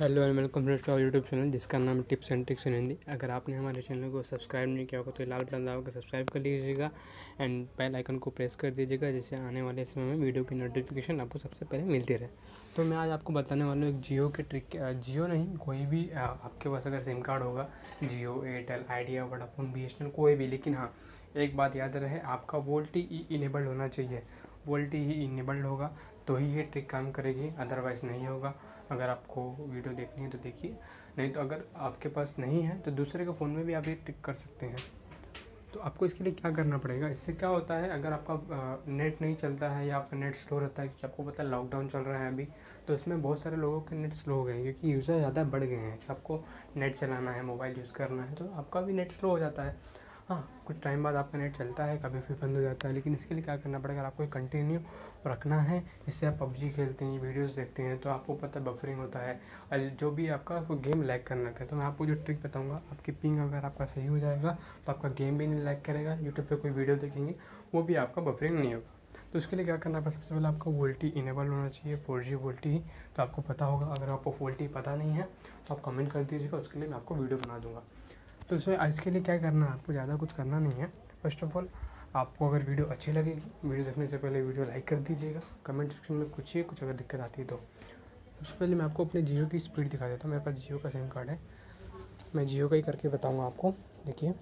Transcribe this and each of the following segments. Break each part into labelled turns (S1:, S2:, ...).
S1: Hello and welcome friends to YouTube channel, जिसका नाम tips and tricks in Hindi. अगर आपने हमारे चैनल को सब्सक्राइब नहीं किया होगा तो लाल बटन दबाकर सब्सक्राइब कर लीजिएगा एंड बेल आइकन को प्रेस कर दीजिएगा, जिससे आने वाले समय में वीडियो की नोटिफिकेशन आपको सबसे पहले मिलती रहे। तो मैं आज आपको बताने वाला हूँ एक जियो के ट्रिक जियो नहीं, कोई भी आपके पास अगर सिम कार्ड होगा, जियो, एयरटेल, आइडिया, वोडाफोन बी कोई भी, लेकिन हाँ एक बात याद रहे, आपका वोल्ट ही इनेबल्ड होना चाहिए। वोल्टी ही इनेबल्ड होगा तो ही ये ट्रिक काम करेगी अदरवाइज़ नहीं होगा। अगर आपको वीडियो देखनी है तो देखिए। नहीं तो अगर आपके पास नहीं है तो दूसरे के फ़ोन में भी आप ये टिक कर सकते हैं। तो आपको इसके लिए क्या करना पड़ेगा? इससे क्या होता है, अगर आपका नेट नहीं चलता है या आपका नेट स्लो रहता है, क्योंकि आपको पता है लॉकडाउन चल रहा है अभी तो इसमें बहुत सारे लोगों के नेट स्लो हो गए हैं, क्योंकि यूज़र ज़्यादा बढ़ गए हैं। आपको नेट चलाना है, मोबाइल यूज़ करना है तो आपका भी नेट स्लो हो जाता है। हाँ कुछ टाइम बाद आपका नेट चलता है कभी फिर बंद हो जाता है, लेकिन इसके लिए क्या करना पड़ेगा? आपको कंटिन्यू रखना है, इससे आप पबजी खेलते हैं वीडियोस देखते हैं तो आपको पता है बफरिंग होता है। और जो भी आपका आपको गेम लैग करना लगता है तो मैं आपको जो ट्रिक बताऊँगा, आपकी पिंग अगर आपका सही हो जाएगा तो आपका गेम भी नहीं लैग करेगा यूट्यूब पर कोई वीडियो देखेंगे, वो भी आपका बफरिंग नहीं होगा। तो उसके लिए क्या करना पड़ेगा? सबसे पहले आपका वोल्टी इनेबल होना चाहिए फोर जी वोल्टी तो आपको पता होगा। अगर आपको वोल्टी पता नहीं है तो आप कमेंट कर दीजिएगा, उसके लिए मैं आपको वीडियो बना दूँगा। तो इसमें इसके लिए क्या करना है? आपको ज़्यादा कुछ करना नहीं है। फ़र्स्ट ऑफ़ ऑल आपको अगर वीडियो अच्छी लगेगी वीडियो देखने से पहले वीडियो लाइक कर दीजिएगा। कमेंट सेक्शन में पूछिए, कुछ अगर दिक्कत आती है तो। सबसे पहले मैं आपको अपने जियो की स्पीड दिखा देता हूँ। मेरे पास जियो का सिम कार्ड है। मैं जियो का ही करके बताऊँगा आपको। देखिए,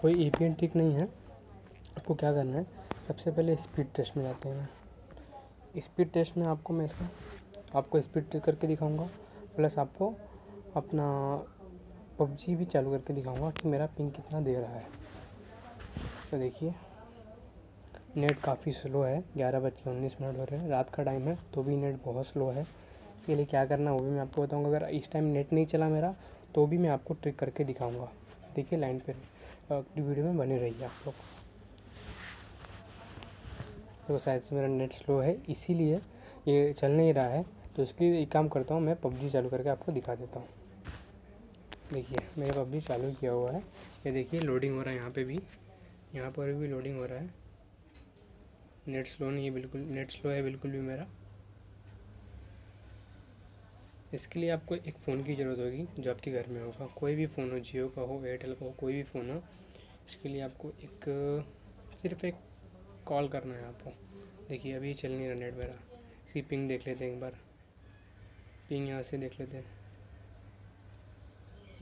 S1: कोई ए पी ठीक नहीं है। आपको क्या करना है? सबसे पहले स्पीड टेस्ट में जाते हैं। स्पीड टेस्ट में आपको मैं इसका, आपको स्पीड टेस्ट करके दिखाऊँगा। प्लस आपको अपना पबजी भी चालू करके दिखाऊँगा कि मेरा पिंग कितना दे रहा है। तो देखिए नेट काफ़ी स्लो है, ग्यारह बज के उन्नीस मिनट हो रहे हैं। रात का टाइम है तो भी नेट बहुत स्लो है। इसके लिए क्या करना वो भी मैं आपको बताऊँगा। अगर इस टाइम नेट नहीं चला मेरा तो भी मैं आपको ट्रिक करके दिखाऊँगा। देखिए लाइन पर वीडियो में बने रहिए आप लोग। तो शायद से मेरा नेट स्लो है, इसीलिए ये चल नहीं रहा है। तो इसके लिए एक काम करता हूँ, मैं पबजी चालू करके आपको दिखा देता हूँ। देखिए, मेरे पबजी चालू किया हुआ है। ये देखिए लोडिंग हो रहा है यहाँ पे भी। यहाँ पर भी लोडिंग हो रहा है। नेट स्लो नहीं है बिल्कुल नेट स्लो है बिल्कुल भी मेरा। इसके लिए आपको एक फ़ोन की ज़रूरत होगी, जो आपके घर में होगा। कोई भी फ़ोन हो, जियो का हो एयरटेल का हो, कोई भी फ़ोन हो, इसके लिए आपको एक, सिर्फ़ एक कॉल करना है आपको। देखिए, अभी चल नहीं रहा नेट मेरा सी पिंग देख लेते हैं एक बार। पिंग यहाँ से देख लेते हैं।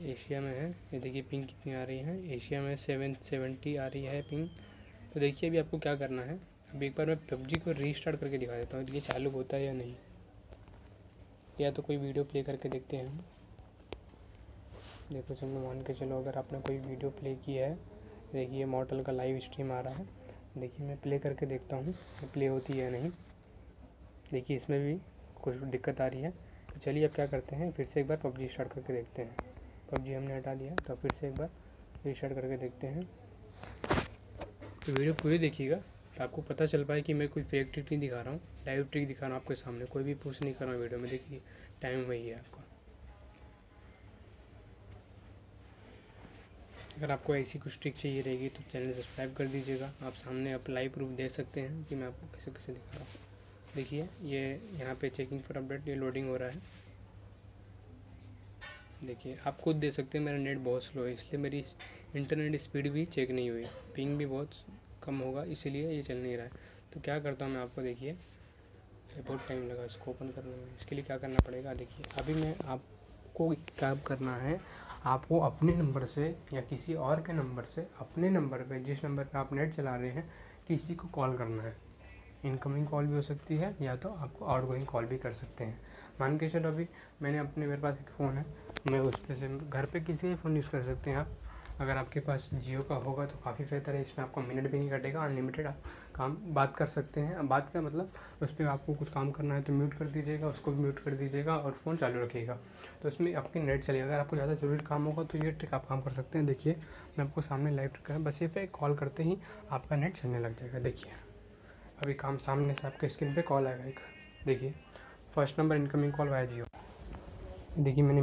S1: एशिया में है। ये देखिए पिंग कितनी आ रही है। एशिया में सेवन सेवेंटी आ रही है पिंग तो देखिए अभी आपको क्या करना है। अभी एक बार मैं पबजी को रीस्टार्ट करके दिखा देता हूँ। ये चालू होता है या नहीं। या तो कोई वीडियो प्ले करके देखते हैं देखो चलो मान के चलो अगर आपने कोई वीडियो प्ले किया है। देखिए मॉडल का लाइव स्ट्रीम आ रहा है। देखिए मैं प्ले करके देखता हूँ प्ले होती है या नहीं। देखिए इसमें भी कुछ दिक्कत आ रही है। तो चलिए अब क्या करते हैं, फिर से एक बार पबजी स्टार्ट करके देखते हैं। पबजी हमने हटा दिया। तो फिर से एक बार रीस्टार्ट करके देखते हैं। तो वीडियो पूरी देखिएगा तो आपको पता चल पाए कि मैं कोई फेक ट्रिक नहीं दिखा रहा हूँ। लाइव ट्रिक दिखा रहा हूँ आपके सामने, कोई भी पूछ नहीं कर रहा हूँ वीडियो में। देखिए टाइम वही है आपका। अगर आपको ऐसी कुछ ट्रिक चाहिए रहेगी तो चैनल सब्सक्राइब कर दीजिएगा। आप सामने आप लाइव प्रूफ दे सकते हैं कि मैं आपको कैसे कैसे दिखा रहा हूँ। देखिए, ये यहाँ पे चेकिंग फॉर अपडेट ये लोडिंग हो रहा है। देखिए, आप खुद दे सकते हैं मेरा नेट बहुत स्लो है, इसलिए मेरी इंटरनेट स्पीड भी चेक नहीं हुई। पिंग भी बहुत कम होगा, इसीलिए ये चल नहीं रहा है। तो क्या करता हूँ मैं आपको देखिए बहुत टाइम लगा, इसको ओपन करने में। इसके लिए क्या करना पड़ेगा, देखिए, अभी मैं आपको क्या करना है। आपको अपने नंबर से या किसी और के नंबर से, अपने नंबर पे, जिस नंबर पे आप नेट चला रहे हैं, किसी को कॉल करना है। इनकमिंग कॉल भी हो सकती है, या तो आपको आउटगोइंग कॉल भी कर सकते हैं। मान के चलो अभी मैंने अपने, मेरे पास एक फ़ोन है, मैं उस पर से घर पे किसी भी फ़ोन यूज़ कर सकते हैं आप। अगर आपके पास जियो का होगा तो काफ़ी बेहतर है, इसमें आपको मिनट भी नहीं कटेगा अनलिमिटेड आप काम, बात कर सकते हैं। बात का मतलब उस पर आपको कुछ काम करना है तो म्यूट कर दीजिएगा, उसको भी म्यूट कर दीजिएगा और फ़ोन चालू रखिएगा। तो इसमें आपकी नेट चलेगा। अगर आपको ज़्यादा ज़रूरी काम होगा तो ये ट्रिक आप काम कर सकते हैं। देखिए, मैं आपको सामने लाइव ट्रिक बस ये पे कॉल करते ही आपका नेट चलने लग जाएगा। देखिए। अभी काम सामने से आपके स्क्रीन पे कॉल आएगा एक। देखिए first number incoming call via Jio देखिए, मैंने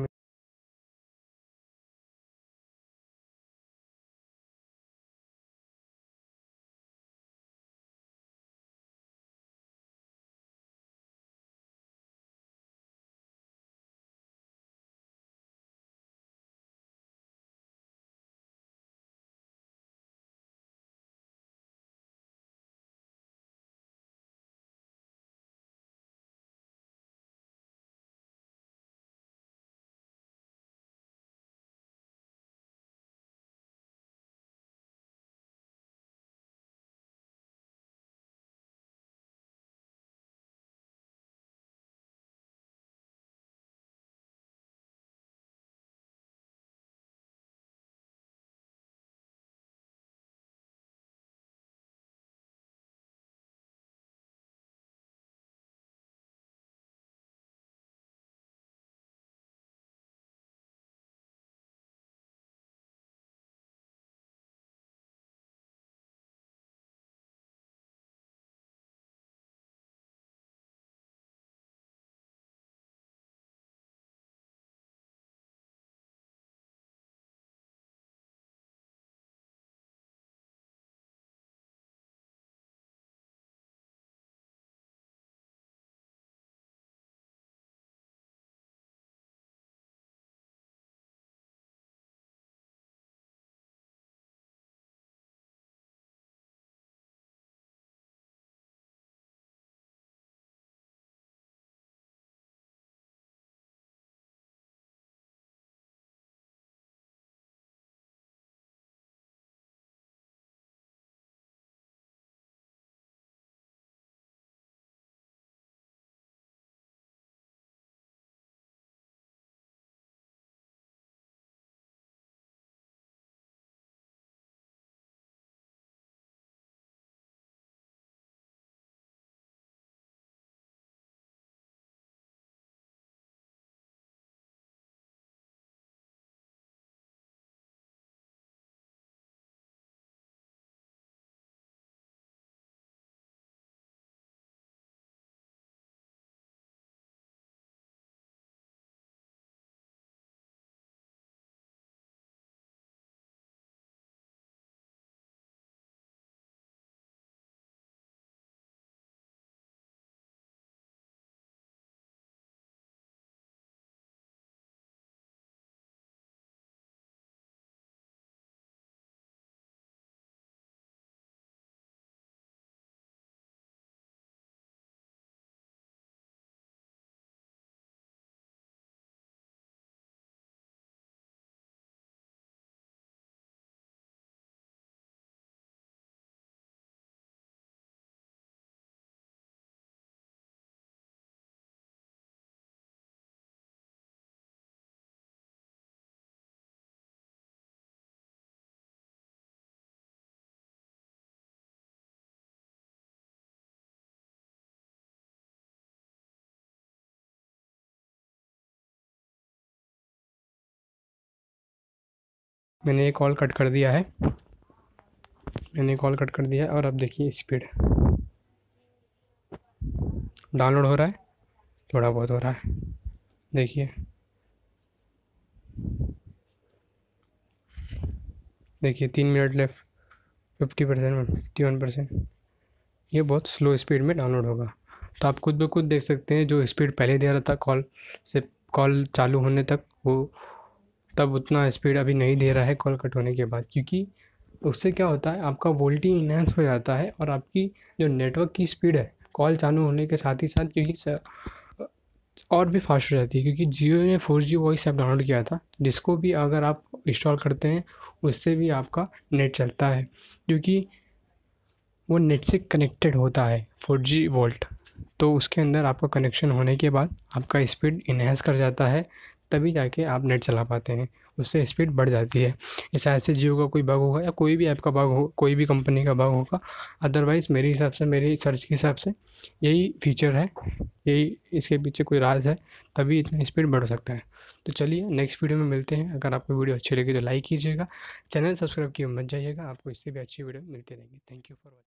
S1: मैंने ये कॉल कट कर दिया है। मैंने कॉल कट कर दिया है और अब देखिए स्पीड। डाउनलोड हो रहा है, थोड़ा बहुत हो रहा है। देखिए। देखिए, तीन minute left fifty percent fifty one percent ये बहुत स्लो स्पीड में डाउनलोड होगा। तो आप खुद ब खुद देख सकते हैं, जो स्पीड पहले दे रहा था कॉल से कॉल चालू होने तक, वो तब उतना स्पीड अभी नहीं दे रहा है कॉल कट होने के बाद, क्योंकि उससे क्या होता है, आपका वोल्टी इन्हेंस हो जाता है और आपकी जो नेटवर्क की स्पीड है कॉल चालू होने के साथ ही साथ क्योंकि और भी फास्ट हो जाती है, क्योंकि जियो ने four G voice app download किया था, जिसको भी अगर आप इंस्टॉल करते हैं, उससे भी आपका नेट चलता है, क्योंकि वो नेट से कनेक्टेड होता है फोर जी वोल्ट तो उसके अंदर आपका कनेक्शन होने के बाद आपका स्पीड इन्हेंस कर जाता है तभी जाके आप नेट चला पाते हैं। उससे स्पीड बढ़ जाती है। ऐसा ऐसे जियो का कोई बग होगा या कोई भी ऐप का बग हो, कोई भी कंपनी का बग होगा अदरवाइज़ मेरे हिसाब से, मेरी सर्च के हिसाब से यही फीचर है, यही इसके पीछे कोई राज है, तभी इतना स्पीड बढ़ सकता है। तो चलिए नेक्स्ट वीडियो में मिलते हैं। अगर आपको वीडियो अच्छी लगी तो लाइक कीजिएगा। चैनल सब्सक्राइब किए मत जाइएगा। आपको इससे भी अच्छी वीडियो मिलती रहेगी। Thank you for watching